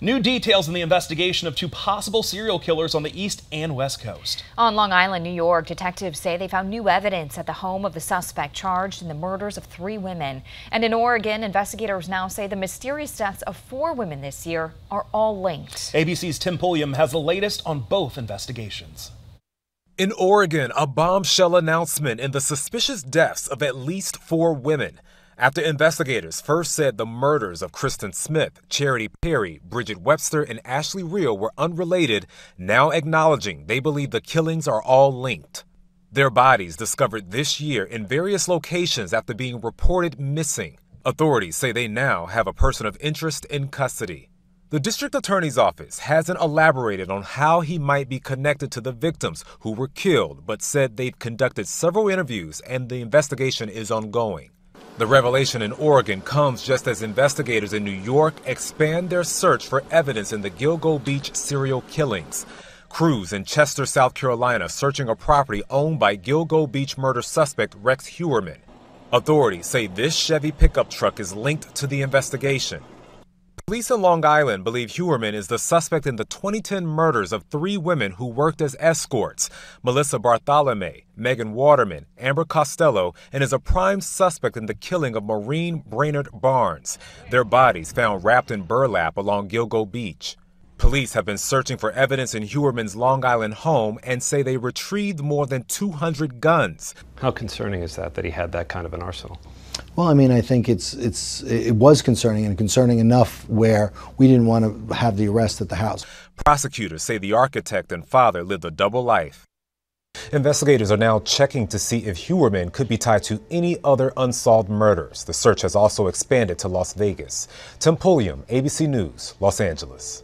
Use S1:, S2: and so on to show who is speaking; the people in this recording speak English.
S1: New details in the investigation of two possible serial killers on the East and West Coast.
S2: On Long Island, New York, detectives say they found new evidence at the home of the suspect charged in the murders of three women. And in Oregon, investigators now say the mysterious deaths of four women this year are all linked.
S1: ABC's Tim Pulliam has the latest on both investigations.
S3: In Oregon, a bombshell announcement in the suspicious deaths of at least four women. After investigators first said the murders of Kristen Smith, Charity Perry, Bridget Webster, and Ashley Real were unrelated, now acknowledging they believe the killings are all linked. Their bodies discovered this year in various locations after being reported missing. Authorities say they now have a person of interest in custody. The district attorney's office hasn't elaborated on how he might be connected to the victims who were killed, but said they've conducted several interviews and the investigation is ongoing. The revelation in Oregon comes just as investigators in New York expand their search for evidence in the Gilgo Beach serial killings. Crews in Chester, South Carolina, searching a property owned by Gilgo Beach murder suspect Rex Heuermann. Authorities say this Chevy pickup truck is linked to the investigation. Police in Long Island believe Heuermann is the suspect in the 2010 murders of three women who worked as escorts Melissa Barthelemy, Megan Waterman, Amber Costello, and is a prime suspect in the killing of Maureen Brainard Barnes. Their bodies found wrapped in burlap along Gilgo Beach. Police have been searching for evidence in Heuermann's Long Island home and say they retrieved more than 200 guns.
S4: How concerning is that, that he had that kind of an arsenal?
S5: Well, I mean, I think it's it's it was concerning and concerning enough where we didn't want to have the arrest at the house.
S3: Prosecutors say the architect and father lived a double life. Investigators are now checking to see if Heuermann could be tied to any other unsolved murders. The search has also expanded to Las Vegas. Tim Pulliam, ABC News, Los Angeles.